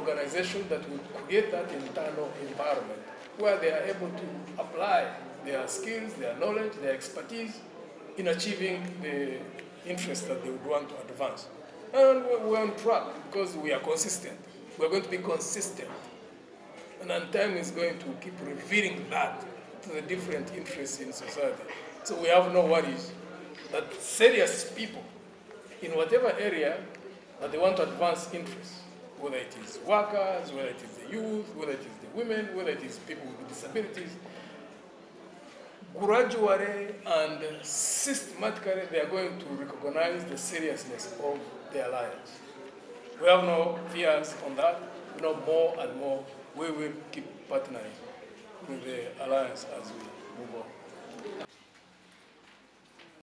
organization that will create that internal environment where they are able to apply their skills, their knowledge, their expertise in achieving the interests that they would want to advance. And we're on track because we are consistent. We're going to be consistent. And then time is going to keep revealing that to the different interests in society. So we have no worries that serious people in whatever area that they want to advance interests, whether it is workers, whether it is the youth, whether it is the women, whether it is people with disabilities, gradually and systematically they are going to recognize the seriousness of the alliance. We have no fears on that. We know more and more we will keep partnering with the alliance as we move on.